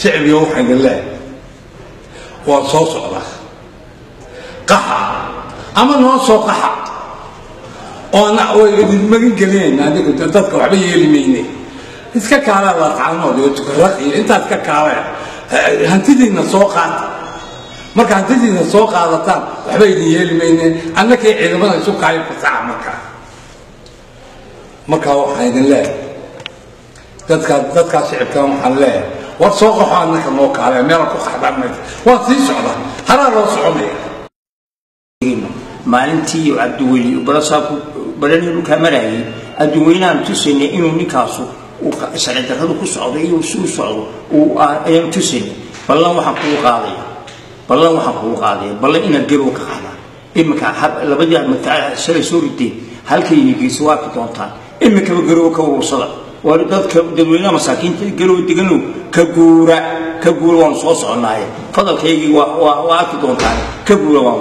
shicbiga waxayna leehay waa soo socda. Qaxa. Ama noo soo qaxa. Oona idin magan gelinayna adigu dadka waxba yeeli mayne. Iska kaala laqaanood iyo intaad ka kaaleen hantidiina soo qaata. Marka hantidiina soo qaadataan waxba idin yeeli mayne. Annakay ciidamada isu kaayo fasaxa markaa markaa waxaan idin leeyahay dadkaa dadkaa shicibkan waxaan leeyahay war soo qaxo annaka noo kaale meela ku qaxdaan maysa waa sii socda. Haraa loo soconaya maalintii cabdiweli baranii dhulkaa marayay adduweynahan tusaynay inuu ninkaasu sharci darradu ku socdo iyo si u socdo ayaan tusaynay ballan waxaan kugu qaadaya ballan waxaan kugu qaadaya ballan inaad garow ka qaadaan iminka labadii magtaca shalay soo rideen. Halkayni geyso waa arki doontaan. Iminkaba garow ka urursada war dadka dadweynaha masaakiinta garow deganow ka guura ka guura waanu soo soconaaye fadalkaygii waa arki doontaan ka guura waan